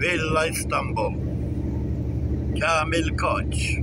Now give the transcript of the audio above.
فيلا اسطنبول كامل كوتش